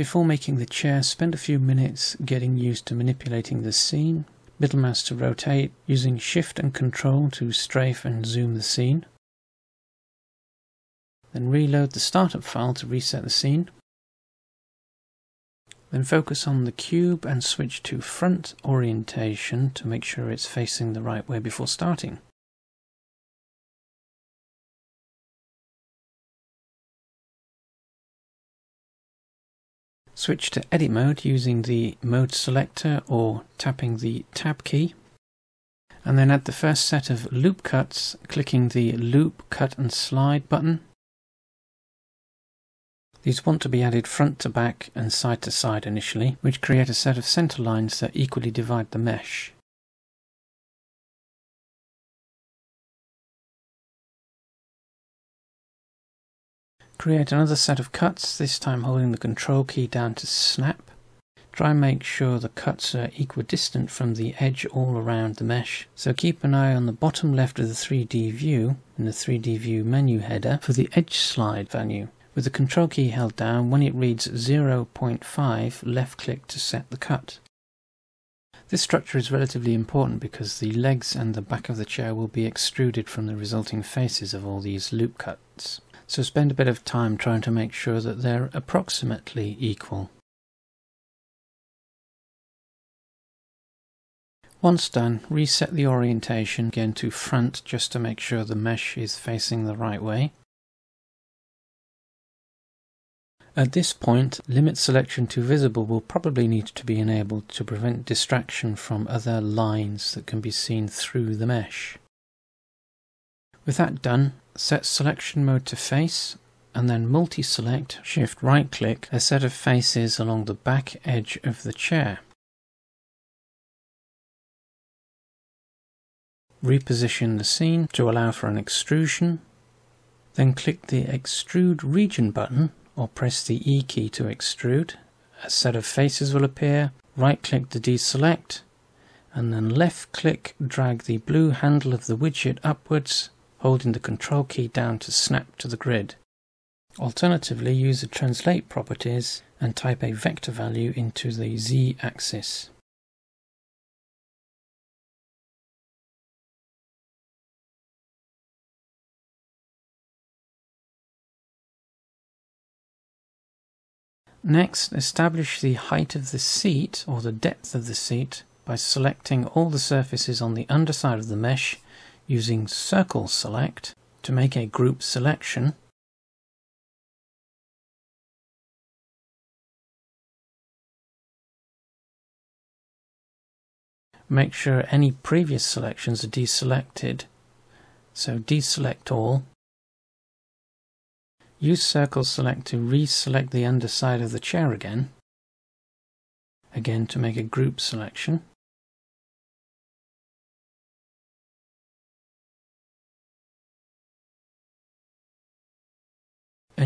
Before making the chair, spend a few minutes getting used to manipulating the scene, middle mouse to rotate, using shift and control to strafe and zoom the scene. Then reload the startup file to reset the scene. Then focus on the cube and switch to front orientation to make sure it's facing the right way before starting. Switch to edit mode using the mode selector or tapping the tab key. And then add the first set of loop cuts, clicking the loop cut and slide button. These want to be added front to back and side to side initially, which create a set of center lines that equally divide the mesh. Create another set of cuts, this time holding the control key down to snap. Try and make sure the cuts are equidistant from the edge all around the mesh. So keep an eye on the bottom left of the 3D view in the 3D view menu header for the edge slide value. With the control key held down, when it reads 0.5, left click to set the cut. This structure is relatively important because the legs and the back of the chair will be extruded from the resulting faces of all these loop cuts so spend a bit of time trying to make sure that they're approximately equal. Once done, reset the orientation again to front just to make sure the mesh is facing the right way. At this point, limit selection to visible will probably need to be enabled to prevent distraction from other lines that can be seen through the mesh. With that done, set selection mode to face and then multi-select, shift right click a set of faces along the back edge of the chair. Reposition the scene to allow for an extrusion, then click the extrude region button or press the E key to extrude. A set of faces will appear, right click to deselect and then left click drag the blue handle of the widget upwards holding the control key down to snap to the grid. Alternatively, use the translate properties and type a vector value into the z-axis. Next, establish the height of the seat or the depth of the seat by selecting all the surfaces on the underside of the mesh using circle select to make a group selection. Make sure any previous selections are deselected. So deselect all. Use circle select to reselect the underside of the chair again. Again to make a group selection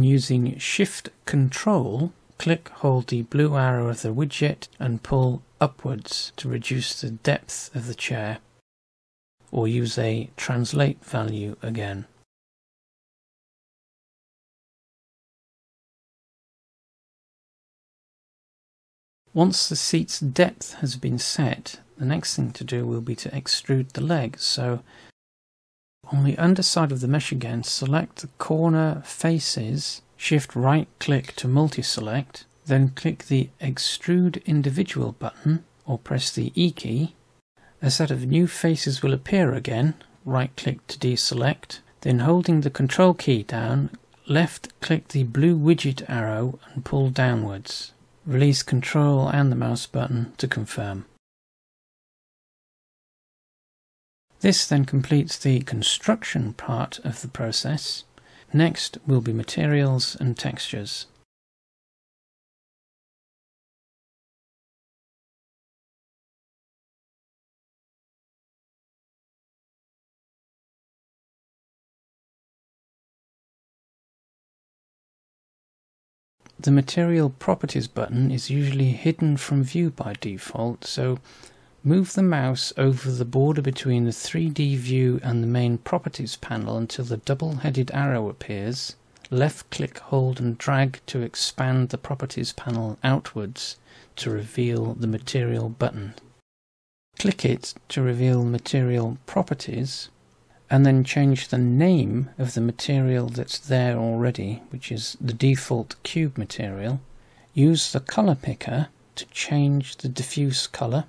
and using Shift Control, click hold the blue arrow of the widget and pull upwards to reduce the depth of the chair or use a translate value again. Once the seat's depth has been set, the next thing to do will be to extrude the leg. So on the underside of the mesh again, select the corner faces, shift right click to multi-select, then click the Extrude Individual button or press the E key. A set of new faces will appear again, right click to deselect, then holding the Control key down, left click the blue widget arrow and pull downwards. Release Control and the mouse button to confirm. This then completes the construction part of the process. Next will be materials and textures. The Material Properties button is usually hidden from view by default, so Move the mouse over the border between the 3D view and the main properties panel until the double-headed arrow appears. left click, hold and drag to expand the properties panel outwards to reveal the material button. Click it to reveal material properties and then change the name of the material that's there already, which is the default cube material. Use the color picker to change the diffuse color.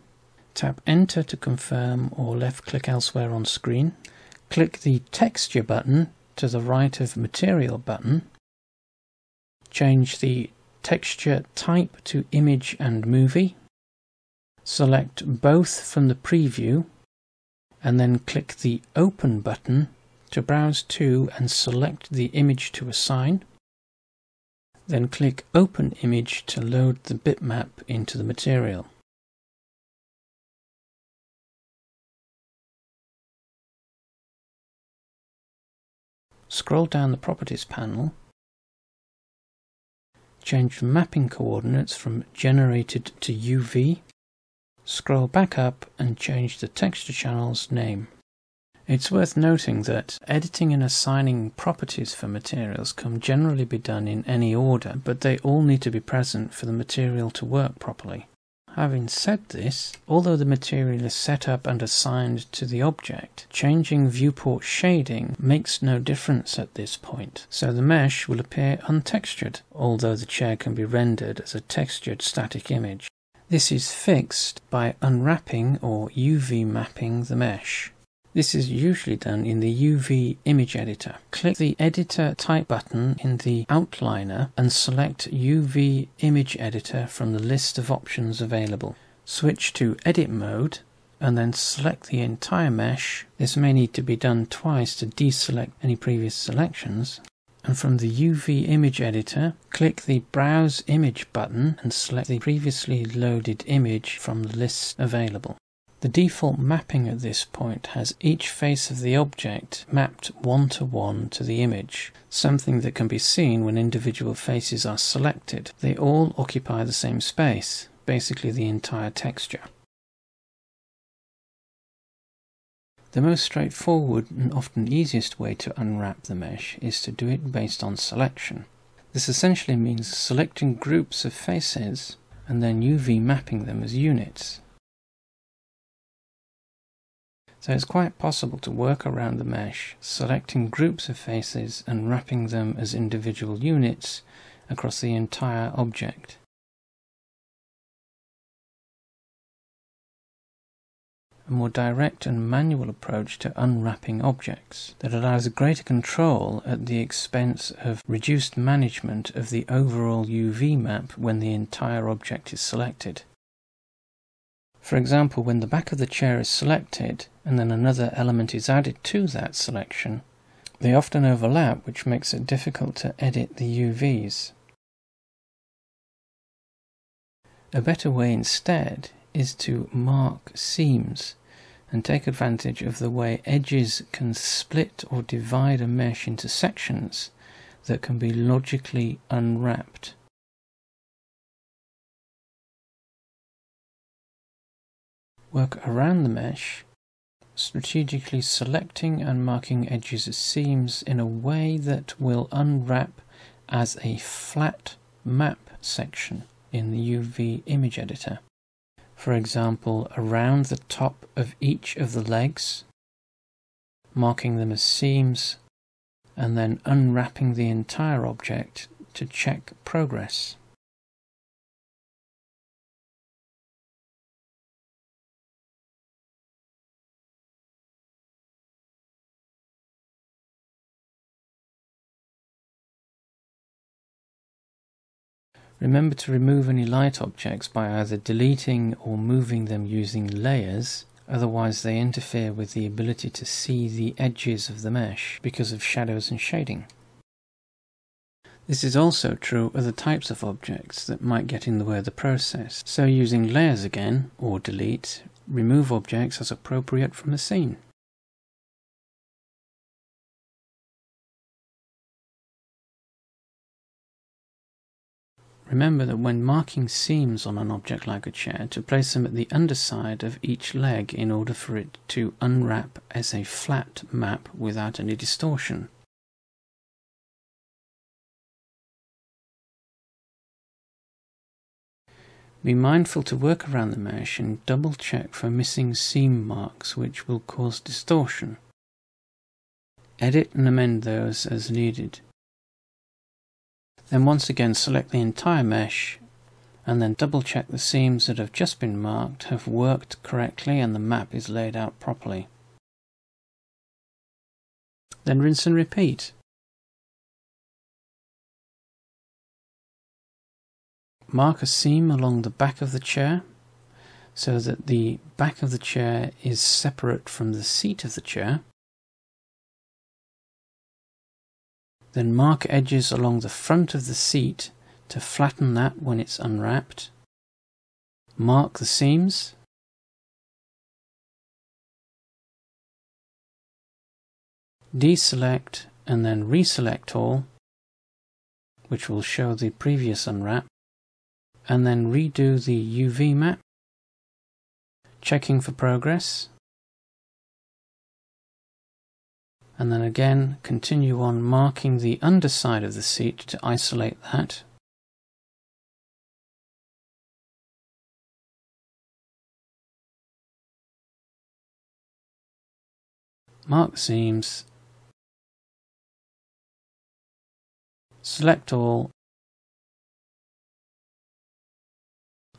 Tap enter to confirm or left click elsewhere on screen. Click the texture button to the right of material button. Change the texture type to image and movie. Select both from the preview and then click the Open button to browse to and select the image to assign. Then click Open Image to load the bitmap into the material. Scroll down the Properties panel, change the mapping coordinates from generated to UV Scroll back up and change the texture channel's name. It's worth noting that editing and assigning properties for materials can generally be done in any order, but they all need to be present for the material to work properly. Having said this, although the material is set up and assigned to the object, changing viewport shading makes no difference at this point, so the mesh will appear untextured, although the chair can be rendered as a textured static image. This is fixed by unwrapping or UV mapping the mesh. This is usually done in the UV image editor. Click the editor type button in the outliner and select UV image editor from the list of options available. Switch to edit mode and then select the entire mesh. This may need to be done twice to deselect any previous selections and from the UV image editor, click the Browse Image button and select the previously loaded image from the list available. The default mapping at this point has each face of the object mapped one to one to the image, something that can be seen when individual faces are selected. They all occupy the same space, basically the entire texture. The most straightforward and often easiest way to unwrap the mesh is to do it based on selection. This essentially means selecting groups of faces and then UV mapping them as units. So it's quite possible to work around the mesh, selecting groups of faces and wrapping them as individual units across the entire object. a more direct and manual approach to unwrapping objects that allows greater control at the expense of reduced management of the overall UV map when the entire object is selected. For example, when the back of the chair is selected and then another element is added to that selection, they often overlap, which makes it difficult to edit the UVs. A better way instead is to mark seams and take advantage of the way edges can split or divide a mesh into sections that can be logically unwrapped. Work around the mesh, strategically selecting and marking edges as seams in a way that will unwrap as a flat map section in the UV image editor for example, around the top of each of the legs, marking them as seams, and then unwrapping the entire object to check progress. Remember to remove any light objects by either deleting or moving them using layers, otherwise they interfere with the ability to see the edges of the mesh because of shadows and shading. This is also true of the types of objects that might get in the way of the process, so using layers again, or delete, remove objects as appropriate from the scene. Remember that when marking seams on an object like a chair, to place them at the underside of each leg in order for it to unwrap as a flat map without any distortion. Be mindful to work around the mesh and double check for missing seam marks which will cause distortion. Edit and amend those as needed. Then once again select the entire mesh and then double check the seams that have just been marked have worked correctly and the map is laid out properly. Then rinse and repeat. Mark a seam along the back of the chair so that the back of the chair is separate from the seat of the chair. Then mark edges along the front of the seat to flatten that when it's unwrapped. Mark the seams. Deselect and then reselect all, which will show the previous unwrap and then redo the UV map, checking for progress, and then again continue on marking the underside of the seat to isolate that. Mark seams, select all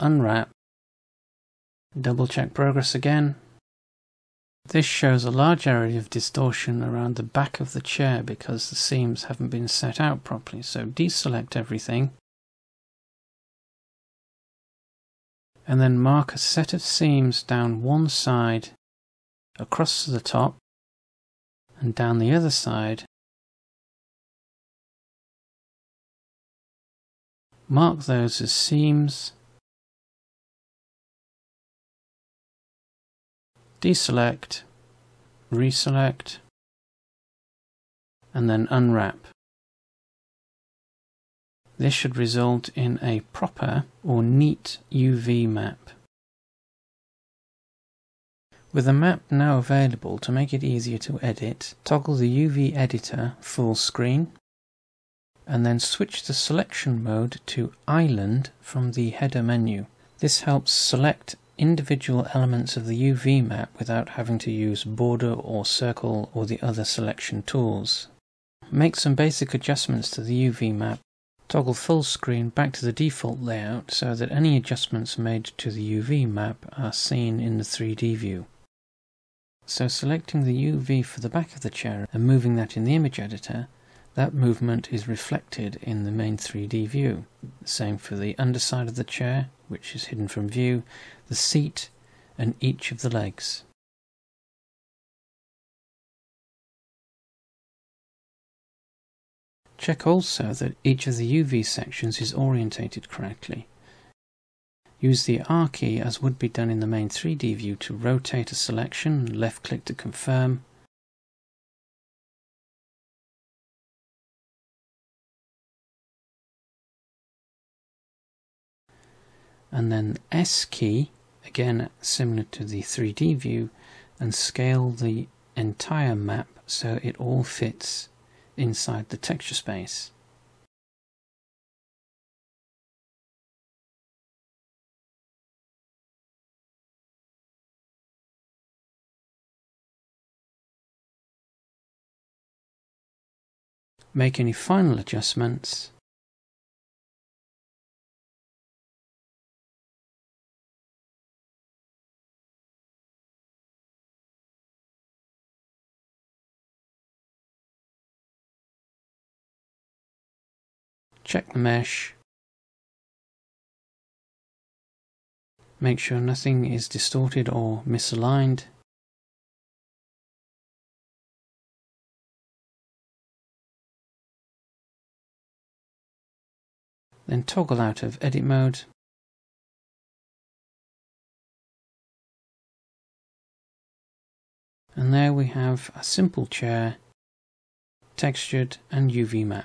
unwrap, double check progress again. This shows a large area of distortion around the back of the chair because the seams haven't been set out properly, so deselect everything. And then mark a set of seams down one side across to the top and down the other side Mark those as seams deselect, reselect, and then unwrap. This should result in a proper or neat UV map. With the map now available to make it easier to edit, toggle the UV editor full screen and then switch the selection mode to Island from the header menu. This helps select individual elements of the UV map without having to use border or circle or the other selection tools. Make some basic adjustments to the UV map. Toggle full screen back to the default layout so that any adjustments made to the UV map are seen in the 3D view. So selecting the UV for the back of the chair and moving that in the image editor, that movement is reflected in the main 3D view. Same for the underside of the chair, which is hidden from view, the seat, and each of the legs. Check also that each of the UV sections is orientated correctly. Use the R key as would be done in the main 3D view to rotate a selection, left click to confirm, and then S key, again similar to the 3D view, and scale the entire map so it all fits inside the texture space. Make any final adjustments check the mesh, make sure nothing is distorted or misaligned. Then toggle out of edit mode. And there we have a simple chair, textured and UV map.